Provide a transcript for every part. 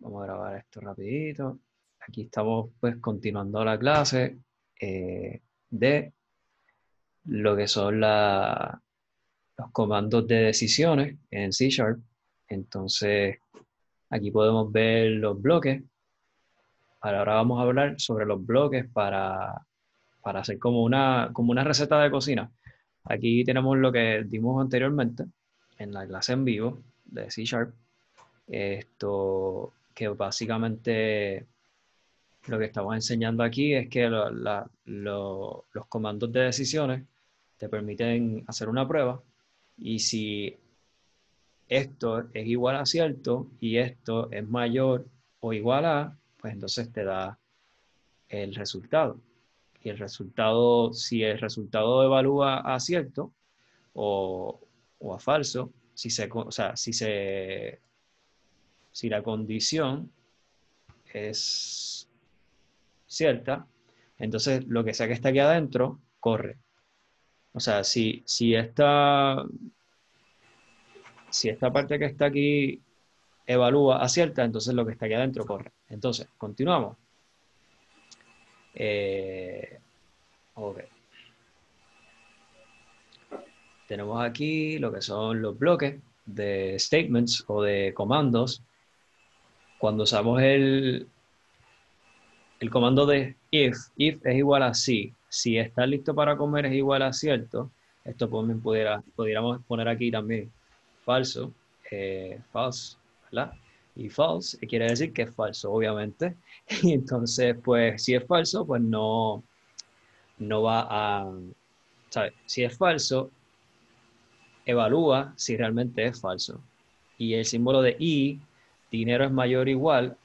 Vamos a grabar esto rapidito. Aquí estamos pues continuando la clase eh, de lo que son los comandos de decisiones en C Sharp. Entonces, aquí podemos ver los bloques. Ahora vamos a hablar sobre los bloques para, para hacer como una, como una receta de cocina. Aquí tenemos lo que dimos anteriormente en la clase en vivo de C Sharp. Esto que básicamente lo que estamos enseñando aquí es que los comandos de decisiones te permiten hacer una prueba y si esto es igual a cierto y esto es mayor o igual a, pues entonces te da el resultado. Y el resultado, si el resultado evalúa a cierto o, o a falso, si se, o sea, si se si la condición es cierta, entonces lo que sea que está aquí adentro corre. O sea, si, si, esta, si esta parte que está aquí evalúa acierta, entonces lo que está aquí adentro corre. Entonces, continuamos. Eh, Tenemos aquí lo que son los bloques de statements o de comandos cuando usamos el, el comando de if, if es igual a sí, si está listo para comer es igual a cierto, esto también pudiera, pudiéramos poner aquí también falso, eh, false, ¿verdad? Y false quiere decir que es falso, obviamente. Y entonces, pues, si es falso, pues no, no va a, ¿sabes? Si es falso, evalúa si realmente es falso. Y el símbolo de i dinero es mayor o igual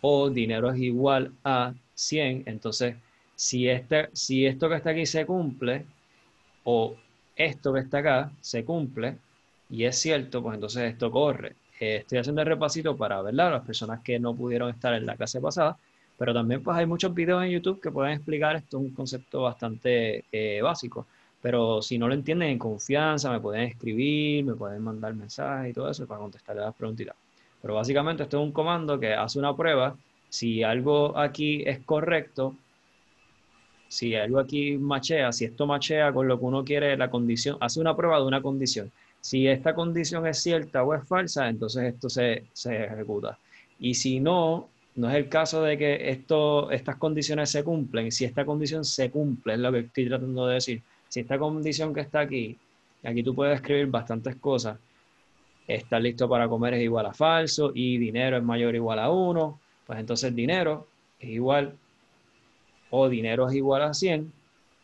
o dinero es igual a 100, entonces si, este, si esto que está aquí se cumple o esto que está acá se cumple y es cierto, pues entonces esto corre. Eh, estoy haciendo el repasito para ¿verdad? las personas que no pudieron estar en la clase pasada, pero también pues hay muchos videos en YouTube que pueden explicar esto, un concepto bastante eh, básico. Pero si no lo entienden en confianza, me pueden escribir, me pueden mandar mensajes y todo eso para contestarle las preguntitas. Pero básicamente esto es un comando que hace una prueba. Si algo aquí es correcto, si algo aquí machea, si esto machea con lo que uno quiere, la condición, hace una prueba de una condición. Si esta condición es cierta o es falsa, entonces esto se, se ejecuta. Y si no, no es el caso de que esto, estas condiciones se cumplen. Si esta condición se cumple, es lo que estoy tratando de decir. Si esta condición que está aquí, aquí tú puedes escribir bastantes cosas, estar listo para comer es igual a falso y dinero es mayor o igual a 1, pues entonces dinero es igual o dinero es igual a 100,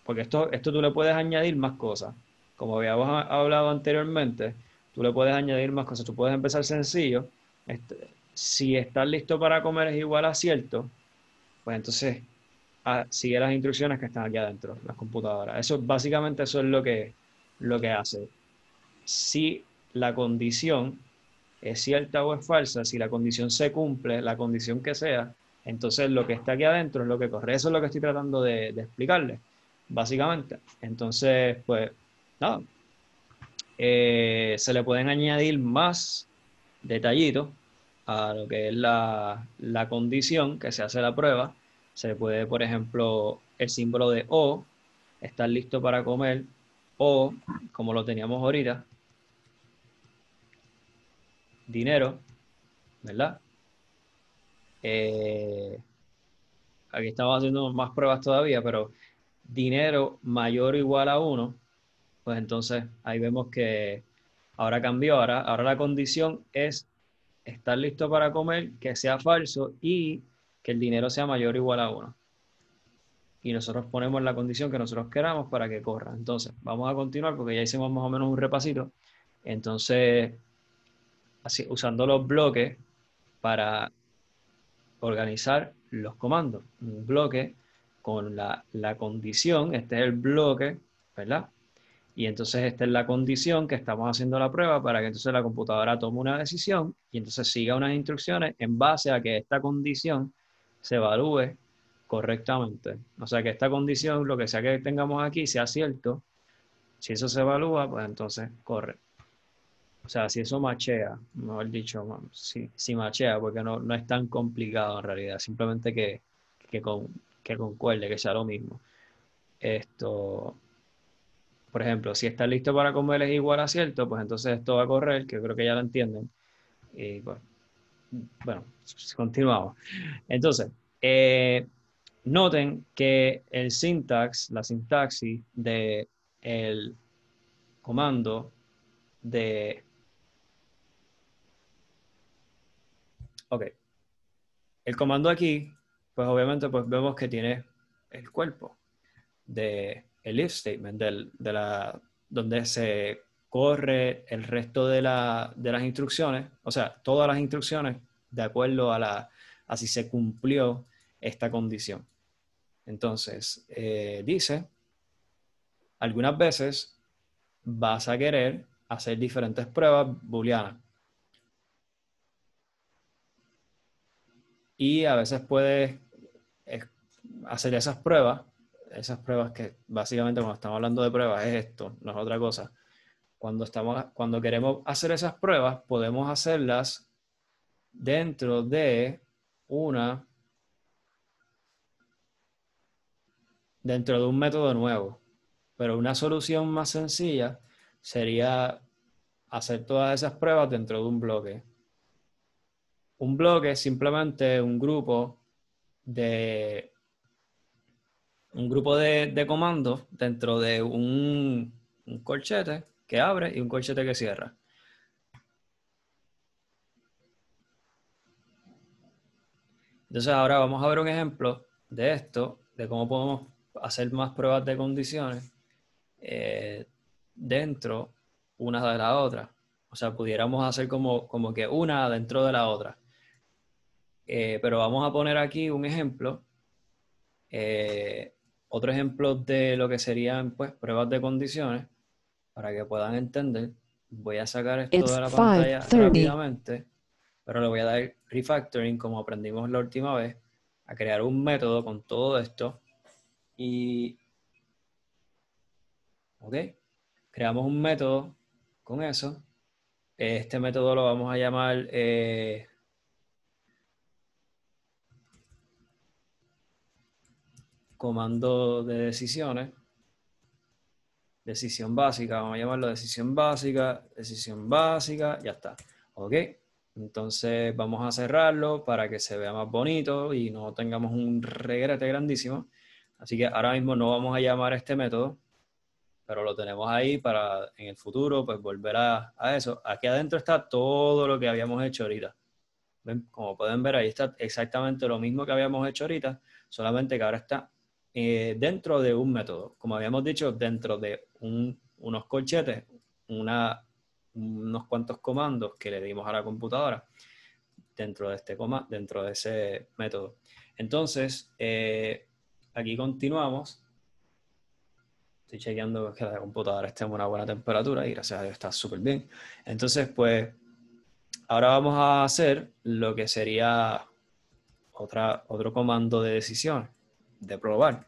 porque esto, esto tú le puedes añadir más cosas. Como habíamos hablado anteriormente, tú le puedes añadir más cosas. Tú puedes empezar sencillo. Este, si estás listo para comer es igual a cierto, pues entonces ah, sigue las instrucciones que están aquí adentro, las computadoras. Eso básicamente eso es lo que, lo que hace. Si la condición es cierta o es falsa, si la condición se cumple, la condición que sea, entonces lo que está aquí adentro es lo que corre. Eso es lo que estoy tratando de, explicarle, básicamente. Entonces, pues, nada. Eh, se le pueden añadir más detallitos a lo que es la, la condición que se hace la prueba. Se puede, por ejemplo, el símbolo de O, estar listo para comer, o, como lo teníamos ahorita, dinero, ¿verdad? Eh, aquí estamos haciendo más pruebas todavía, pero dinero mayor o igual a 1, pues entonces ahí vemos que ahora cambió, ahora, ahora la condición es estar listo para comer, que sea falso y que el dinero sea mayor o igual a 1. Y nosotros ponemos la condición que nosotros queramos para que corra. Entonces, vamos a continuar porque ya hicimos más o menos un repasito. Entonces, usando los bloques para organizar los comandos. Un bloque con la, condición, este es el bloque, ¿verdad? Y entonces esta es la condición que estamos haciendo la prueba para que entonces la computadora tome una decisión y entonces siga unas instrucciones en base a que esta condición se evalúe correctamente. O sea que esta condición, lo que sea que tengamos aquí, sea cierto. Si eso se evalúa, pues entonces corre. O sea, si eso machea, mejor dicho, si, si machea, porque no, no es tan complicado en realidad, simplemente que, que, con, que concuerde, que sea lo mismo. Esto, por ejemplo, si está listo para comer es igual a cierto, pues entonces esto va a correr, que creo que ya lo entienden. Y bueno, bueno continuamos. Entonces, eh, noten que el syntax, la sintaxis de el comando de... Ok. El comando aquí, pues obviamente pues vemos que tiene el cuerpo de el if statement, de la, donde se corre el resto de, la, de, las instrucciones, o sea, todas las instrucciones de acuerdo a, la, a si se cumplió esta condición. Entonces, eh, dice, algunas veces vas a querer hacer diferentes pruebas booleanas. Y a veces puedes hacer esas pruebas, esas pruebas que básicamente cuando estamos hablando de pruebas es esto, no es otra cosa. Cuando, estamos, cuando queremos hacer esas pruebas, podemos hacerlas dentro de una, dentro de un método nuevo. Pero una solución más sencilla sería hacer todas esas pruebas dentro de un bloque. Un bloque es simplemente un grupo de un grupo de, comandos dentro de un, un corchete que abre y un corchete que cierra. Entonces ahora vamos a ver un ejemplo de esto, de cómo podemos hacer más pruebas de condiciones eh, dentro una de la otra. O sea, pudiéramos hacer como, como que una dentro de la otra. Eh, pero vamos a poner aquí un ejemplo. Eh, otro ejemplo de lo que serían pues pruebas de condiciones para que puedan entender. Voy a sacar esto de la pantalla rápidamente, pero le voy a dar refactoring como aprendimos la última vez, a crear un método con todo esto y ¿ok? Creamos un método con eso. Este método lo vamos a llamar eh, comando de decisiones. Decisión básica, vamos a llamarlo decisión básica, decisión básica, ya está. ¿Ok? Entonces vamos a cerrarlo para que se vea más bonito y no tengamos un regrete grandísimo. Así que ahora mismo no vamos a llamar este método, pero lo tenemos ahí para en el futuro pues volver a, eso. Aquí adentro está todo lo que habíamos hecho ahorita. Como pueden ver, ahí está exactamente lo mismo que habíamos hecho ahorita, solamente que ahora está eh, dentro de un método. Como habíamos dicho, dentro de unos colchetes, unos cuantos comandos que le dimos a la computadora dentro de, este dentro de ese método. Entonces, eh, aquí continuamos Estoy chequeando que la computadora esté en una buena temperatura y gracias a Dios está súper bien. Entonces, pues, ahora vamos a hacer lo que sería otra, otro comando de decisión, de probar.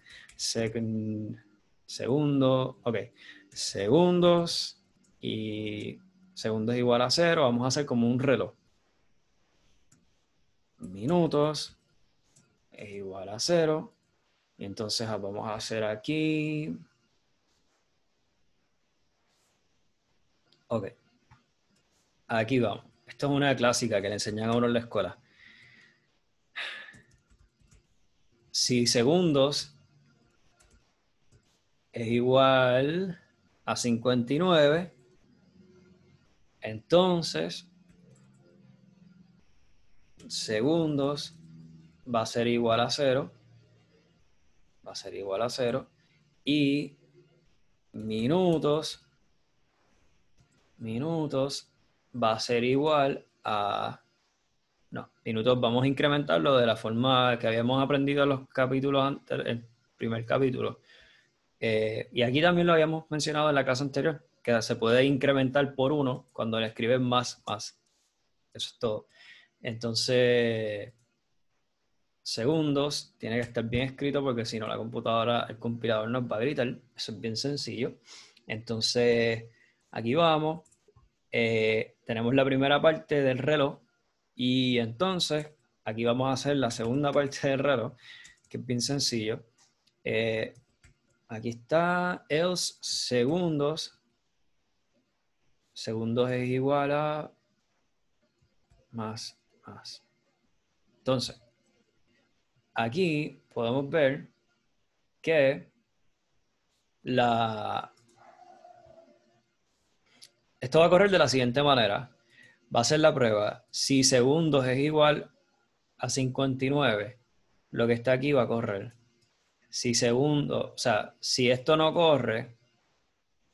segundo, ok, segundos y segundos igual a cero. Vamos a hacer como un reloj. Minutos es igual a cero. Y entonces vamos a hacer aquí Ok. Aquí vamos. Esto es una clásica que le enseñan a uno en la escuela. Si segundos es igual a 59, entonces segundos va a ser igual a 0, va a ser igual a 0, y minutos minutos va a ser igual a... No, minutos vamos a incrementarlo de la forma que habíamos aprendido en los capítulos antes, el primer capítulo. Eh, y aquí también lo habíamos mencionado en la clase anterior, que se puede incrementar por uno cuando le escriben más, más. Eso es todo. Entonces, segundos, tiene que estar bien escrito porque si no la computadora, el compilador nos va a gritar. Eso es bien sencillo. Entonces, aquí vamos eh, tenemos la primera parte del reloj y entonces aquí vamos a hacer la segunda parte del reloj, que es bien sencillo. Eh, aquí está else segundos. Segundos es igual a más, más. Entonces, aquí podemos ver que la... Esto va a correr de la siguiente manera. Va a ser la prueba. Si segundos es igual a 59, lo que está aquí va a correr. Si segundos, o sea, si esto no corre,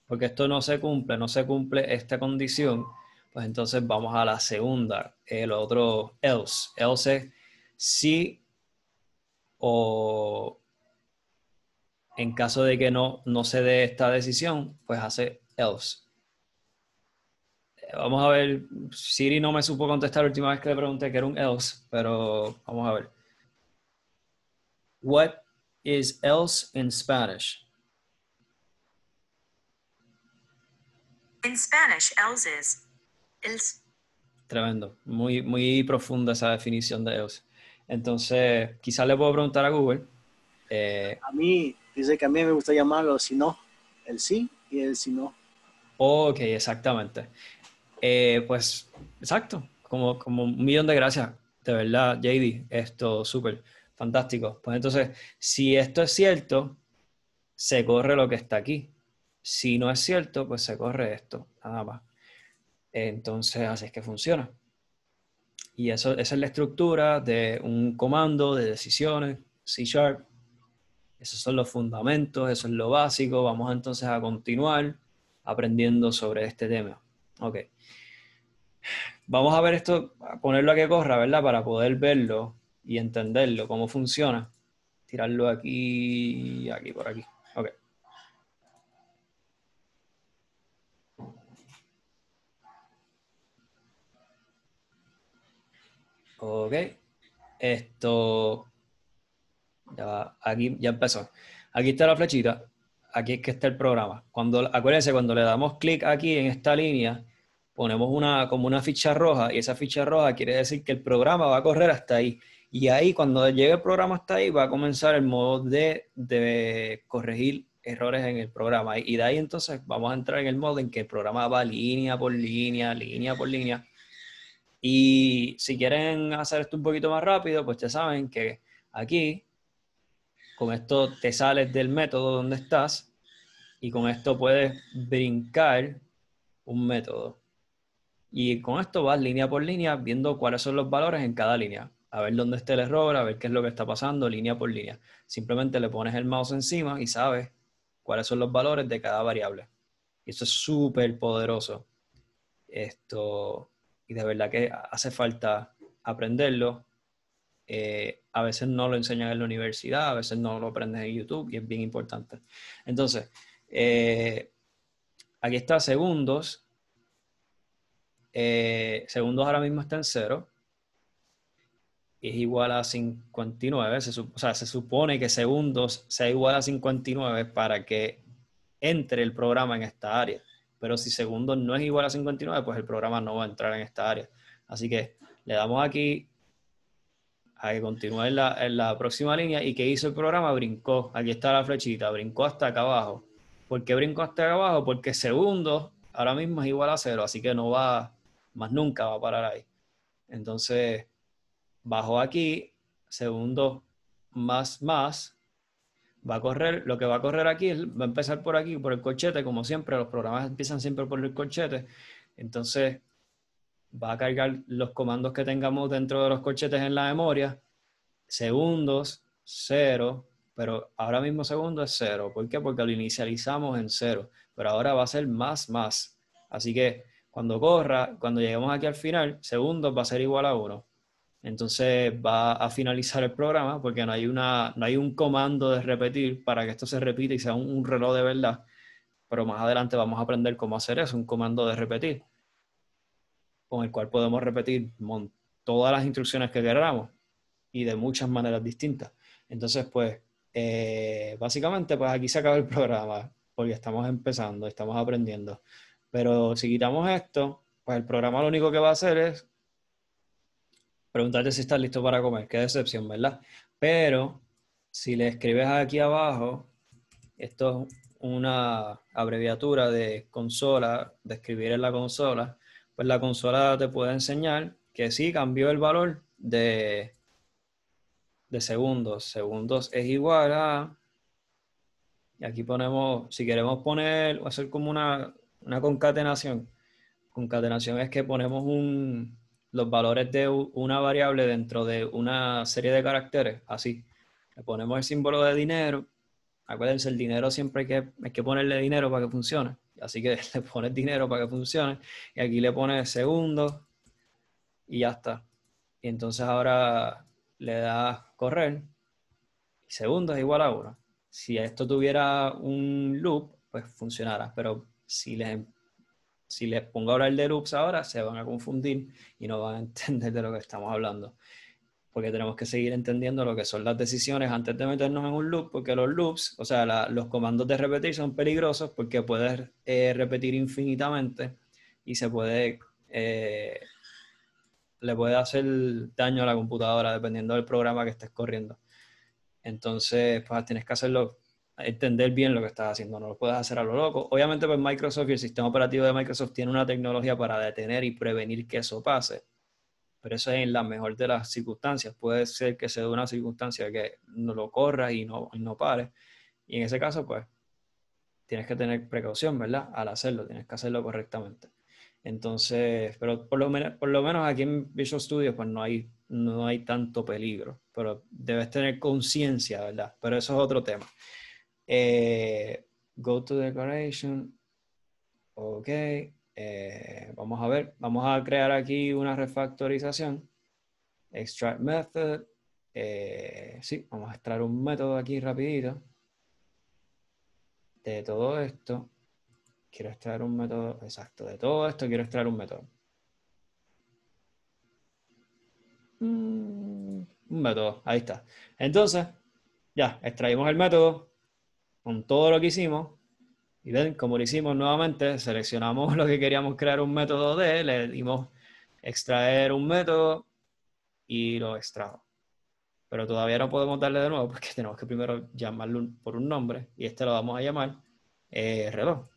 porque esto no se cumple, no se cumple esta condición, pues entonces vamos a la segunda, el otro else. Else si o en caso de que no, no se dé esta decisión, pues hace else. Vamos a ver, Siri no me supo contestar la última vez que le pregunté que era un else, pero vamos a ver. What is else in Spanish? In Spanish, else is else. Tremendo, muy, muy profunda esa definición de else. Entonces, quizás le puedo preguntar a Google. Eh, A mí, dice que a mí me gusta llamarlo si no, el sí y el si no. ok, exactamente. Eh, pues, exacto, como, como un millón de gracias, de verdad, JD, esto súper fantástico. Pues entonces, si esto es cierto, se corre lo que está aquí. Si no es cierto, pues se corre esto, nada más. Entonces, así es que funciona. Y eso, esa es la estructura de un comando de decisiones, C Sharp. Esos son los fundamentos, eso es lo básico. Vamos entonces a continuar aprendiendo sobre este tema. Ok. Vamos a ver esto, a ponerlo a que corra, ¿verdad? Para poder verlo y entenderlo, cómo funciona. Tirarlo aquí, aquí, por aquí. Ok. Ok. Esto. Ya aquí ya empezó. Aquí está la flechita. Aquí es que está el programa. Cuando, acuérdense, cuando le damos clic aquí en esta línea, ponemos una, como una ficha roja y esa ficha roja quiere decir que el programa va a correr hasta ahí. Y ahí, cuando llegue el programa hasta ahí, va a comenzar el modo de, de corregir errores en el programa. Y de ahí entonces vamos a entrar en el modo en que el programa va línea por línea, línea por línea. Y si quieren hacer esto un poquito más rápido, pues ya saben que aquí, con esto te sales del método donde estás y con esto puedes brincar un método. Y con esto vas línea por línea viendo cuáles son los valores en cada línea. A ver dónde está el error, a ver qué es lo que está pasando línea por línea. Simplemente le pones el mouse encima y sabes cuáles son los valores de cada variable. Y eso es súper poderoso. Esto, y de verdad que hace falta aprenderlo. Eh, a veces no lo enseñan en la universidad, a veces no lo aprendes en YouTube y es bien importante. Entonces, eh, aquí está segundos. Eh, segundos ahora mismo está en cero. Es igual a 59. Se, o sea, se supone que segundos sea igual a 59 para que entre el programa en esta área pero si segundos no es igual a 59, pues el programa no va a entrar en esta área. Así que le damos aquí a que continúe en la, en la próxima línea y ¿qué hizo el programa? Brincó, aquí está la flechita, brincó hasta acá abajo. ¿Por qué brincó hasta acá abajo? Porque segundos ahora mismo es igual a cero, así que no va, más nunca va a parar ahí. Entonces, bajo aquí, segundos más más, va a correr, lo que va a correr aquí, va a empezar por aquí, por el corchete, como siempre, los programas empiezan siempre por el corchete, entonces va a cargar los comandos que tengamos dentro de los corchetes en la memoria, segundos, cero, pero ahora mismo segundo es cero, ¿por qué? Porque lo inicializamos en cero, pero ahora va a ser más, más, así que cuando corra, cuando lleguemos aquí al final, segundos va a ser igual a uno, entonces va a finalizar el programa porque no hay, una, no hay un comando de repetir para que esto se repita y sea un, reloj de verdad. Pero más adelante vamos a aprender cómo hacer eso, un comando de repetir, con el cual podemos repetir todas las instrucciones que queramos y de muchas maneras distintas. Entonces, pues, eh, básicamente, pues aquí se acaba el programa porque estamos empezando, estamos aprendiendo. Pero si quitamos esto, pues el programa lo único que va a hacer es preguntarte si estás listo para comer. Qué decepción, ¿verdad? Pero si le escribes aquí abajo, esto es una abreviatura de consola, de escribir en la consola, pues la consola te puede enseñar que sí cambió el valor de, de segundos. Segundos es igual a... Y aquí ponemos, si queremos poner, hacer como una, una concatenación. Concatenación es que ponemos un, los valores de una variable dentro de una serie de caracteres, así. Le ponemos el símbolo de dinero. Acuérdense, el dinero siempre hay que, hay que ponerle dinero para que funcione. Así que le pones dinero para que funcione. Y aquí le pones segundos y ya está. Y entonces ahora le das correr. Y segundos es igual a 1. Si esto tuviera un loop, pues funcionara. Pero si les, si les pongo a hablar de loops ahora, se van a confundir y no van a entender de lo que estamos hablando porque tenemos que seguir entendiendo lo que son las decisiones antes de meternos en un loop, porque los loops, o sea, los comandos de repetir son peligrosos porque puedes eh, repetir infinitamente y se puede, eh, le puede hacer daño a la computadora dependiendo del programa que estés corriendo. Entonces, pues tienes que hacerlo, entender bien lo que estás haciendo, no lo puedes hacer a lo loco. Obviamente, pues Microsoft y el sistema operativo de Microsoft tiene una tecnología para detener y prevenir que eso pase pero eso es en la mejor de las circunstancias. Puede ser que sea una circunstancia que no lo corra y no, y no pare. Y en ese caso, pues, tienes que tener precaución, ¿verdad? Al hacerlo, tienes que hacerlo correctamente. Entonces, pero por lo, menos, por lo menos aquí en Visual Studio, pues no hay, no hay tanto peligro, pero debes tener conciencia, ¿verdad? Pero eso es otro tema. Eh, go to decoration. Ok. Eh, vamos a ver, vamos a crear aquí una refactorización. Extract method. Eh, sí, vamos a extraer un método aquí rapidito. De todo esto, quiero extraer un método, exacto, de todo esto quiero extraer un método. Mm, un método, ahí está. Entonces, ya, extraímos el método con todo lo que hicimos y ven, como lo hicimos nuevamente, seleccionamos lo que queríamos crear un método de, le dimos extraer un método y lo extrajo. Pero todavía no podemos darle de nuevo porque tenemos que primero llamarlo por un nombre y este lo vamos a llamar eh, reloj.